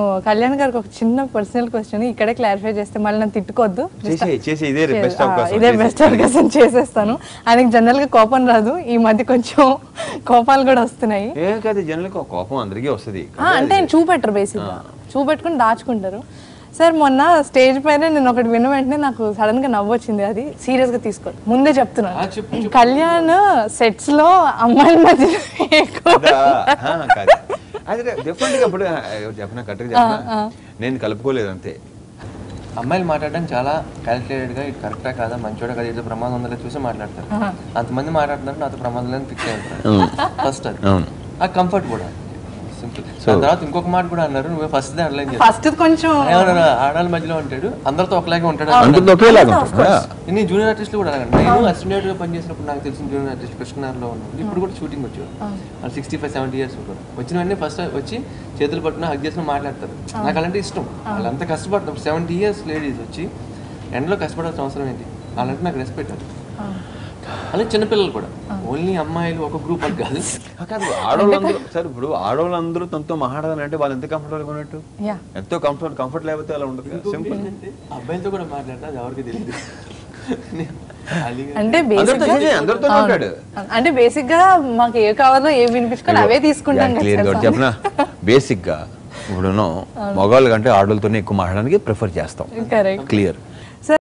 కళ్యాణ్ గారికి ఒక చిన్న పర్సనల్ క్వశ్చన్ ఇక్కడే క్లారిఫై చేస్తే మళ్ళీ నన్ను తిట్టుకోవద్దు. ఇదే బెస్ట్ అవకాశం చేసేస్తాను. ఆయనకి జనరల్గా కోపం రాదు. ఈ మధ్య కొంచెం కోపాలు కూడా వస్తున్నాయి. కోపం అందరికీ వస్తుంది. అంటే ఆయన చూపెట్టరు బేసిక్గా చూపెట్టుకుని దాచుకుంటారు. సార్ మొన్న స్టేజ్ పైన నేను ఒకటి విన్న వెంటనే నాకు సడన్గా నవ్వు వచ్చింది. అది సీరియస్గా తీసుకోండి ముందే చెప్తున్నాను కళ్యాణ్ సెట్స్లో అమ్మాయిల మధ్య అదా? డిఫరెంట్గా ఇప్పుడు చెప్పిన నేను కలుపుకోలేదు అంతే. అమ్మాయిలు మాట్లాడడానికి చాలా calculated గా ఇది కరెక్టా కాదా మంచోడా కదా ఏదో ప్రమాదం ఉందో చూసి మాట్లాడతారు. అంతమంది మాట్లాడుతున్నారు నాతో ప్రమాదం లేదని ఫిక్స్ అయిపోతారు ఫస్ట్ అది. ఆ కంఫర్ట్ కూడా. సింపుల్ దాని తర్వాత ఇంకొక మాట కూడా అన్నారు నువ్వు ఫస్ట్ కొంచెం ఏమన్నా ఆడాళ్ళ మధ్యలో ఉంటాడు అందరితో ఒకలాగే ఉంటాడు అందరితో ఒకేలాగా ఉంటారు నేను జూనియర్ ఆర్టిస్టులు కూడా నేను అసిస్టెంట్గా పనిచేసినప్పుడు నాకు తెలిసిన జూనియర్ ఆర్టిస్ట్ కృష్ణార్లో ఉన్నాడు. ఇప్పుడు కూడా షూటింగ్ వచ్చాడు. వాళ్ళు సిక్స్టీ ఫైవ్ సెవెంటీ ఇయర్స్ ఉంటారు వచ్చిన వెంటనే ఫస్ట్ వచ్చి చేతులు పట్టున హక్ చేసిన మాట్లాడతారు. నాకు అలాంటి ఇష్టం. వాళ్ళంతా కష్టపడతారు. సెవెంటీ ఇయర్స్ లేడీస్ వచ్చి ఎండలో కష్టపడాల్సిన అవసరం ఏంటి? వాళ్ళంటే నాకు రెస్పెక్ట్ అది. అలాగే చిన్నపిల్లలు కూడా. ఓన్లీ అమ్మాయిలు ఒక గ్రూప్ అని కాదు. కాదు ఆడవాళ్ళందరూ సరే ఇప్పుడు ఆడవాళ్ళందరూ తనతో మాట్లాడాలని అంటే వాళ్ళు ఎంత కంఫర్టబుల్ ఉన్నట్టు? యా. ఎంతో కంఫర్ట్ కంఫర్ట్ లేకపోతే అలా ఉండదు సింపుల్ అబ్బాయిలతో కూడా మాట్లాడతా అది ఎవరికి తెలియదు అంటే అందరితో బేసిక్ అంటే గా మాకు ఏ కావాలో ఏ వినిపించుకోవాలి అవే తీసుకుంటాం. చెప్పనా? బేసిక్గా ఇప్పుడు మగవాళ్ళ కంటే ఆడవాళ్ళతోనే ఎక్కువ మాట్లాడడానికి ప్రిఫర్ చేస్తాం. క్లియర్